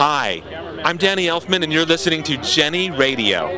Hi, I'm Danny Elfman, and you're listening to Jenny Radio.